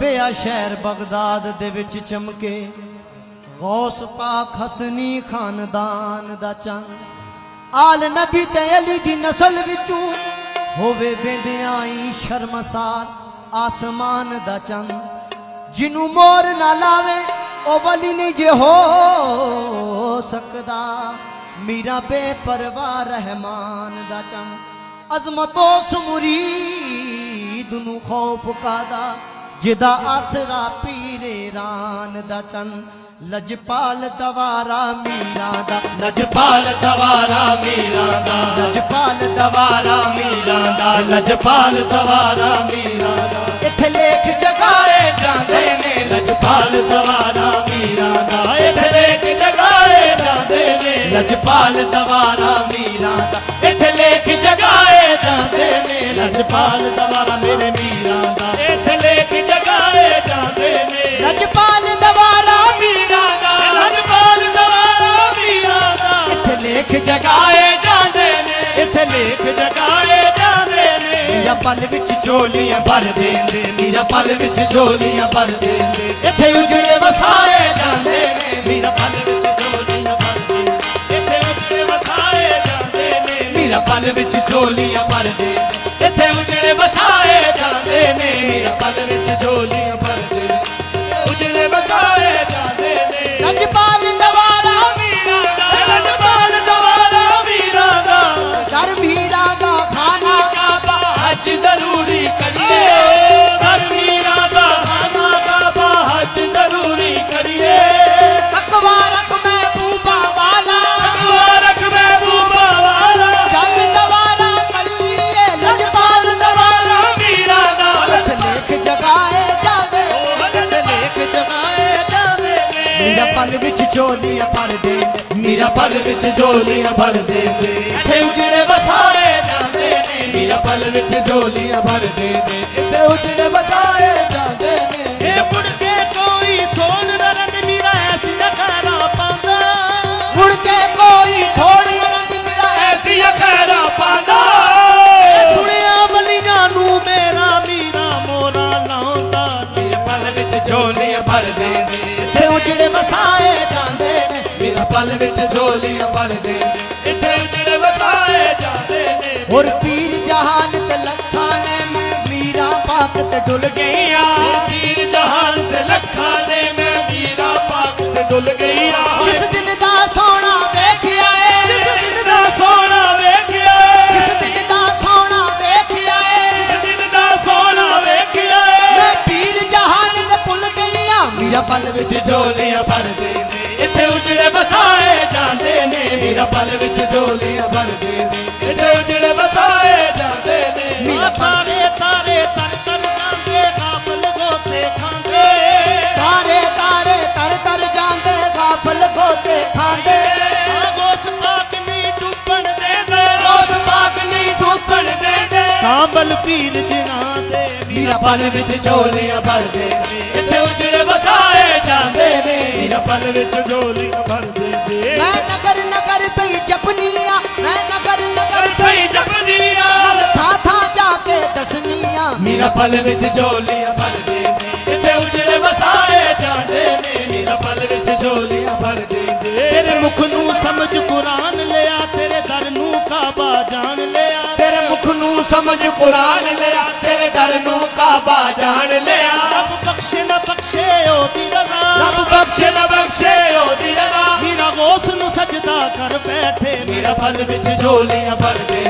ਲੱਭਿਆ ਸ਼ਹਿਰ ਬਗਦਾਦ ਦੇ ਵਿੱਚ ਚਮਕੇ। ਗੌਸ ਪਾਕ ਹਸਨੀ ਖਾਨਦਾਨ ਦਾ ਚੰਗ। ਆਲ ਨਬੀ ਤੇ ਅਲੀ ਦੀ ਨਸਲ ਵਿੱਚੋਂ ਹੋਵੇ ਬਿੰਦਿਆਈ ਸ਼ਰਮਸਾਰ ਆਸਮਾਨ ਦਾ ਚੰਗ। ਜਿਹਨੂੰ ਮੋਰ ਨਾ ਲਾਵੇ, ਉਹ ਵਲੀ ਨਹੀਂ ਜੇ ਹੋ ਸਕਦਾ। ਮੀਰਾ ਬੇਪਰਵਾਹ ਰਹਿਮਾਨ ਦਾ ਚੰਗ। ਅਜ਼ਮਤੋ ਸਮੁਰੀਦ ਨੂੰ ਖੌਫ ਕਾਦਾ। ਜਿਹਦਾ ਆਸਰਾ ਪੀਰੇ ਰਾਨ ਦਾ ਚੰਨ ਲਜਪਾਲ ਦਵਾਰਾ ਮੀਰਾ ਦਾ। ਲਜਪਾਲ ਦਵਾਰਾ ਮੀਰਾਂ ਦਾ। ਲਜਪਾਲ ਦਵਾਰਾ ਮੀਰਾਂ ਦਾ। ਲਜਪਾਲ ਦਵਾਰਾ ਮੀਰਾਂ ਦਾ। ਇੱਥੇ ਲੇਖ ਜਗਾਏ ਜਾਂਦੇ ਨੇ। ਲਜਪਾਲ ਦਵਾਰਾ ਮੀਰਾਂ ਦਾ। ਇੱਥੇ ਲੇਖ ਜਗਾਏ ਜਾਂਦੇ ਨੇ। ਲਜਪਾਲ ਦਵਾਰਾ ਮੀਰਾਂ ਦਾ। ਇੱਥੇ ਲੇਖ ਜਗਾਏ ਜਾਂਦੇ ਨੇ। ਲਜਪਾਲ ਦਵਾਰਾ ਮੇਰੇ ਲੇਖ ਜਗਾਏ ਜਾਂਦੇ ਨੇ। ਇੱਥੇ ਲੇਖ ਜਗਾਏ ਜਾਂਦੇ ਨੇ। ਮੀਰਾ ਪਲ ਵਿੱਚ ਝੋਲੀਆਂ ਭਰ ਦੇਂਦੇ। ਮੇਰਾ ਪਲ ਵਿੱਚ ਝੋਲੀਆਂ ਭਰ ਦੇਂਦੇ। ਇੱਥੇ ਉਜੜੇ ਵਸਾਏ ਜਾਂਦੇ ਨੇ। ਮੇਰਾ ਪਲ ਵਿੱਚ ਝੋਲੀਆਂ ਭਰ ਦੇਂਦੇ। ਇੱਥੇ ਉਜੜੇ ਵਸਾਏ ਜਾਂਦੇ ਨੇ। ਮੇਰਾ ਪਲ ਵਿੱਚ ਝੋਲੀਆਂ ਭਰ ਦੇਂਦੇ। ਇੱਥੇ ਉਜੜੇ ਵਸਾਏ ਜਾਂਦੇ ਨੇ। ਮੇਰਾ ਪਲ ਵਿੱਚ ਝੋਲੀਆਂ ਵਿੱਚ ਝੋਲੀਆਂ ਭਰ ਦੇ। ਮੇਰਾ ਪਲ ਵਿੱਚ ਝੋਲੀਆਂ ਭਰ ਦੇ। ਇੱਥੇ ਉਜੜੇ ਵਸਾਏ ਜਾਂਦੇ ਨੇ, ਮੇਰਾ ਪਲ ਵਿੱਚ ਝੋਲੀਆਂ ਭਰ ਦੇ ਪਲ ਵਿੱਚ ਝੋਲੀਆਂ ਭਰ ਦੇਂਦੇ ਇੱਥੇ ਉਜੜੇ ਵਸਾਏ ਜਾਂਦੇ ਨੇ। ਹੋਰ ਪੀਰ ਜਹਾਨ ਤੇ ਲੱਖਾਂ ਨੇ ਮੀਰਾ ਪਾਕ ਤੇ ਡੁੱਲ ਗਈਆਂ। ਪੀਰ ਜਹਾਨ ਤੇ ਲੱਖਾਂ ਨੇ ਮੈਂ ਮੀਰਾ ਪਾਕ ਤੇ ਡੁੱਲ ਗਈਆਂ। ਜਿਸ ਦਿਨ ਦਾ ਸੋਹਣਾ ਵੇਖਿਆ ਜਿਸ ਏ ਦਿਨ ਦਾ ਸੋਹਣਾ ਵੇਖਿਆ ਜਿਸ ਦਿਨ ਦਾ ਸੋਹਣਾ ਵੇਖਿਆ ਏ। ਜਿਸ ਦਿਨ ਦਾ ਸੋਹਣਾ ਵੇਖਿਆ ਮੈਂ ਪੀਰ ਜਹਾਨ ਤੇ ਭੁੱਲ ਗਈਆਂ। ਮੀਰਾ ਪਲ ਵਿੱਚ ਝੋਲੀਆਂ ਭਰਦੇ ਇੱਥੇ ਉਜੜੇ ਵਸਾਏ ਜਾਂਦੇ ਨੇ ਮੇਰਾ ਪਲ ਵਿੱਚ ਝੋਲੀਆਂ ਭਰਦੇ ਨੇ। ਇੱਥੇ ਉਜੜੇ ਵਸਾਏ ਜਾਂਦੇ ਨੇ ਮੇਰਾ ਤਾਰੇ ਤਾਰੇ ਤਰ ਤਰ ਜਾਂਦੇ ਗਾਫਲ ਗੋਤੇ ਖਾਂਦੇ। ਤਾਰੇ ਤਾਰੇ ਤਰ ਤਰ ਜਾਂਦੇ ਗਾਫਲ ਗੋਤੇ ਖਾਂਦੇ। ਗੋਸ ਪਾਕ ਨਹੀਂ ਡੁੱਬਣ ਦੇਂਦੇ। ਉਸ ਪਾਕ ਨਹੀਂ ਡੁੱਬਣ ਦੇਂਦੇ। ਕਾਂਬਲ ਪੀਰ ਜਿਨ੍ਹਾਂ ਦੇ ਮੇਰਾ ਪਲ ਵਿੱਚ ਝੋਲੀਆਂ ਭਰਦੇ ਨੇ। ਇੱਥੇ ਉਜੜੇ ਵਸਾਏ ਜਾਂਦੇ ਮੇਰਾ ਪਲ ਵਿੱਚ ਝੋਲੀਆਂ ਭਰਦੇ ਨੇ ਮੈਂ ਨਗਰ ਨਗਰ ਪਈ ਜਪਨੀਆਂ ਮੈਂ ਨਗਰ ਨਗਰ ਪਈ ਭਈ ਜਪਦੀਆਂ ਨਲ ਥਾਂ ਥਾਂ ਜਾ ਕੇ ਦਸਨੀਆਂ। ਮੇਰਾ ਪਲ ਵਿੱਚ ਵਸਾਏ ਜਾਂਦੇ ਨੇ ਮੇਰਾ ਪਲ ਭਰਦੇ ਨੇ ਤੇਰੇ ਮੁਖ ਨੂੰ ਸਮਝ ਕੁਰਾਨ ਲਿਆ ਤੇਰੇ ਦਰ ਨੂੰ ਕਾਬਾ ਜਾਣ ਲਿਆ। ਤੇਰੇ ਮੁਖ ਨੂੰ ਸਮਝ ਕੁਰਾਨ ਲਿਆ ਤੇਰੇ ਦਰ ਨੂੰ ਕਾਬਾ ਜਾਣ ਲਿਆ। ਬਖਸ਼ੇ ਨਾ ਬਖਸ਼ੇ ਉਹਦੀ ਰਜ਼ਾ ਮੇਰਾ ਗੋਸ ਨੂੰ ਸਜਦਾ ਕਰ ਬੈਠੇ ਮੇਰਾ ਪਲ ਵਿੱਚ ਝੋਲੀਆਂ ਭਰਦੇ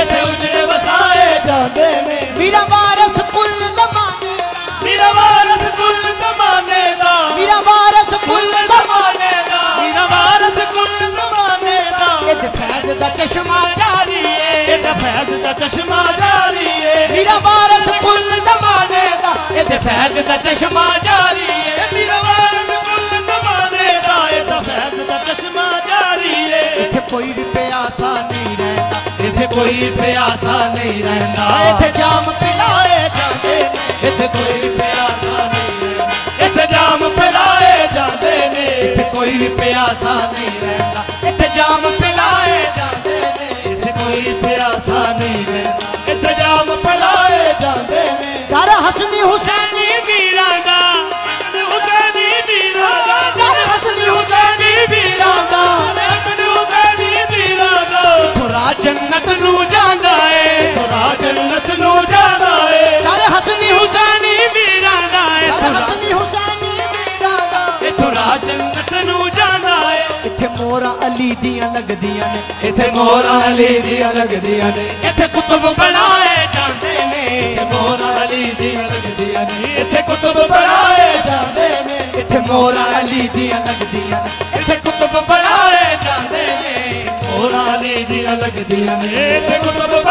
ਇੱਥੇ ਉਜੜੇ ਵਸਾਏ ਜਾਂਦੇ ਨੇ। ਮੇਰਾ ਵਾਰਸ ਕੁੱਲ ਜ਼ਮਾਨੇ ਦਾ। ਮੇਰਾ ਵਾਰਸ ਕੁੱਲ ਜ਼ਮਾਨੇ ਦਾ। ਮੇਰਾ ਵਾਰਸ ਕੁੱਲ ਜ਼ਮਾਨੇ ਦਾ। ਮੇਰਾ ਵਾਰਸ ਕੁੱਲ ਜ਼ਮਾਨੇ ਦਾ। ਇਹ ਤੇ ਫੈਜ਼ ਦਾ ਚਸ਼ਮਾ ਜਾਰੀ ਏ। ਇਹਦਾ ਫੈਜ਼ ਦਾ ਚਸ਼ਮਾ ਜਾਰੀ ਏ। ਮੇਰਾ ਵਾਰਸ ਕੁੱਲ ਜ਼ਮਾਨੇ ਦਾ। ਇਹ ਤੇ ਫੈਜ਼ ਦਾ ਚਸ਼ਮਾ ਜਾਰੀ ਪਿਆਸਾ ਨਹੀਂ ਰਹਿੰਦਾ ਇੱਥੇ ਕੋਈ ਪਿਆਸਾ ਨਹੀਂ ਰਹਿੰਦਾ। ਇੱਥੇ ਜਾਮ ਪਿਲਾਏ ਜਾਂਦੇ ਨੇ। ਇੱਥੇ ਕੋਈ ਪਿਆਸਾ ਨਹੀਂ ਰਹਿੰਦਾ ਇੱਥੇ ਜਾਮ ਪਿਲਾਏ ਜਾਂਦੇ ਨੇ। ਇੱਥੇ ਕੋਈ ਪਿਆਸਾ ਨਹੀਂ ਰਹਿੰਦਾ ਇੱਥੇ ਜਾਮ ਪਿਲਾਏ ਜਾਂਦੇ ਨੇ। ਇੱਥੇ ਕੋਈ ਪਿਆਸਾ ਨਹੀਂ ਰਹਿੰਦਾ ਇੱਥੇ ਜਾਮ ਪਿਲਾਏ ਜਾਂਦੇ ਨੇ। ਦਰ ਹਸਨੀ ਹੁਸੈਨੀ ਲੱਗਦੀਆਂ ਨੇ, ਇੱਥੇ ਮੋਹਰਾਂ ਅਲੀ ਦੀਆਂ ਲੱਗਦੀਆਂ ਨੇ। ਇੱਥੇ ਕੁਤਬ ਬਣਾਏ ਜਾਂਦੇ ਨੇ, ਇੱਥੇ ਮੋਹਰਾਂ ਅਲੀ ਦੀਆਂ ਲੱਗਦੀਆਂ ਨੇ। ਇੱਥੇ ਕੁਤਬ ਬਣਾਏ ਜਾਂਦੇ ਨੇ, ਇੱਥੇ ਮੋਹਰਾਂ ਅਲੀ ਦੀਆਂ ਲੱਗਦੀਆਂ ਨੇ। ਇੱਥੇ ਕੁਤਬ ਬਣਾਏ ਜਾਂਦੇ ਨੇ ਮੋਹਰਾਂ ਅਲੀ ਦੀਆਂ ਲੱਗਦੀਆਂ ਨੇ, ਇੱਥੇ ਕੁਤਬ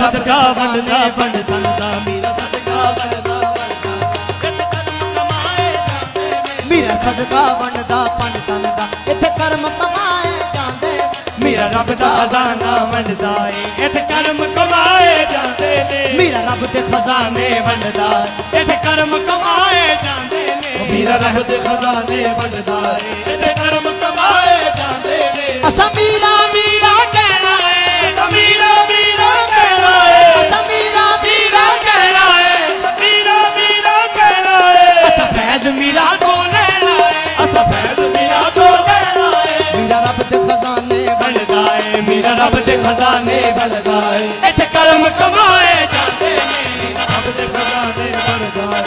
ਸਦਕਾ ਵੰਡਦਾ ਵੰਡਤਨ ਦਾ ਮੇਰਾ ਸਦਕਾ ਵੰਡਦਾ ਕਿਤ ਕਰਮ ਕਮਾਏ ਜਾਂਦੇ ਮੇਰਾ ਸਦਕਾ ਵੰਡਦਾ ਪੰਡ ਤਨ ਦਾ ਇੱਥੇ ਕਰਮ ਕਮਾਏ ਜਾਂਦੇ ਮੇਰਾ ਰੱਬ ਦਾ ਖਜ਼ਾਨਾ ਵੰਡਦਾ ਏ। ਇੱਥੇ ਕਰਮ ਕਮਾਏ ਜਾਂਦੇ ਨੇ ਮੇਰਾ ਰੱਬ ਦੇ ਖਜ਼ਾਨੇ ਵੰਡਦਾ ਇੱਥੇ ਕਰਮ ਕਮਾਏ ਜਾਂਦੇ ਨੇ ਮੇਰਾ ਰੱਬ ਦੇ ਖਜ਼ਾਨੇ ਵੰਡਦਾ ਏ। ਇੱਥੇ ਕਰਮ ਕਮਾਏ ਜਾਂਦੇ ਨੇ। ਅਸਾਂ ਮੀਰਾ ਮੀਰਾ ਖਜ਼ਾਨੇ ਇੱਥੇ ਕਰਮ ਕਮਾਏ ਜਾਂਦੇ ਨੇ, ਰੱਬ ਦੇ ਖਜ਼ਾਨੇ ਵੰਡਦਾ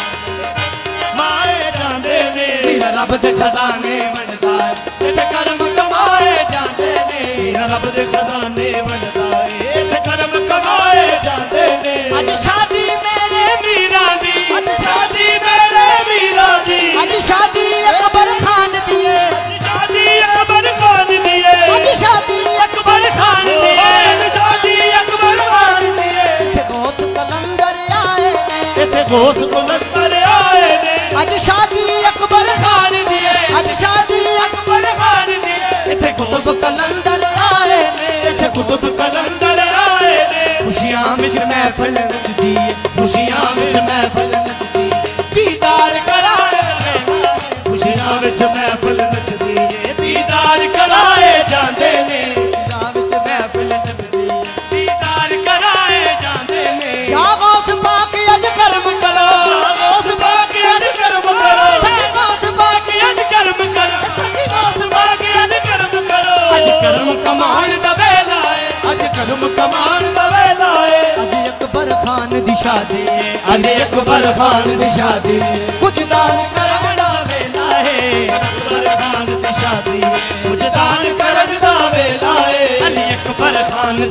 ਮਾਏ ਜਾਂਦੇ ਨੇ, ਮੇਰਾ ਰੱਬ ਦੇ ਖਜ਼ਾਨੇ ਵੰਡਦਾ ਇੱਥੇ ਕਰਮ ਕਮਾਏ ਜਾਂਦੇ ਨੇ, ਮੇਰਾ ਰੱਬ ਦੇ ਖਜ਼ਾਨੇ ਨੇ ਇੱਥੇ ਗੋਸ ਗੁਲੰਦਰ ਆਏ ਨੇ। ਅੱਜ ਸ਼ਾਦੀ ਅਕਬਰ ਖਾਨ ਦੀ ਏ। ਅੱਜ ਸ਼ਾਦੀ ਅਕਬਰ ਖਾਨ ਦੀ ਏ। ਇੱਥੇ ਕੁਤਬ ਕਲੰਦਰ ਆਏ ਨੇ। ਇੱਥੇ ਕੁਤਬ ਕਲੰਦਰ ਆਏ ਨੇ। ਖੁਸ਼ੀਆਂ ਵਿੱਚ ਮਹਿਫਲ ਨੱਚਦੀ ਏ। ਖੁਸ਼ੀਆਂ ਵਿੱਚ ਮਹਿਫਲ ਨੱਚਦੀ ਏ। ਦੀਦਾਰ ਕਰਾਏ ਖੁਸ਼ੀਆਂ ਵਿੱਚ ਮਹਿਫਲ ਨੱਚਦੀ ਏ। ਦੀਦਾਰ ਕਰਾਏ ਜਾਂਦੇ ਖਾਨ ਦੀ ਸ਼ਾਦੀ ਏ। ਅੱਜ ਅਕਬਰ ਖਾਨ ਦੀ ਸ਼ਾਦੀ ਕੁਝ ਦਾਨ ਕਰਨ ਦਾ ਵੇਲਾ ਏ। ਅਕਬਰ ਖਾਨ ਦੀ ਸ਼ਾਦੀ ਕੁਝ ਦਾਨ ਕਰਨ ਦਾ ਵੇਲਾ ਏ। ਅਲੀ ਅਕਬਰ ਖਾਨ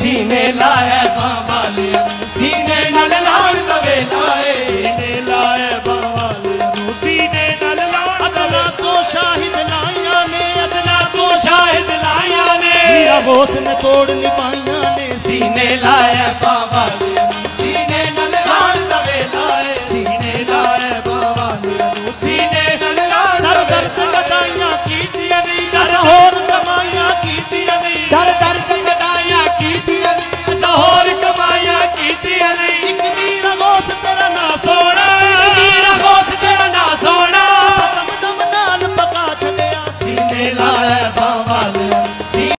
ਸੀਨੇ ਲਾਇਆ ਬਾਂ ਵਾਲੀਆਂ ਨੂੰ ਸੀਨੇ ਨਾਲ ਲਾੜ ਦਾ ਵੇਲਾ ਏ। ਸੀਨੇ ਬਾਵਾਲੇ ਨੂੰ ਸੀਨੇ ਨਾਲ ਲਾਉਣ ਅਦਨਾ ਤੋਂ ਸ਼ਾਹਿਦ ਲਾਈਆਂ ਨੇ ਅਦਨਾ ਤੋਂ ਸ਼ਾਹਿਦ ਲਾਈਆਂ ਨੇ। ਮੇਰਾ ਗੋਸ ਨੇ ਤੋੜ ਨਹੀਂ ਪਾਈਆਂ ਨੇ। ਸੀਨੇ ਲਾਇਆ ਬਾਂ ਵਾਲੀ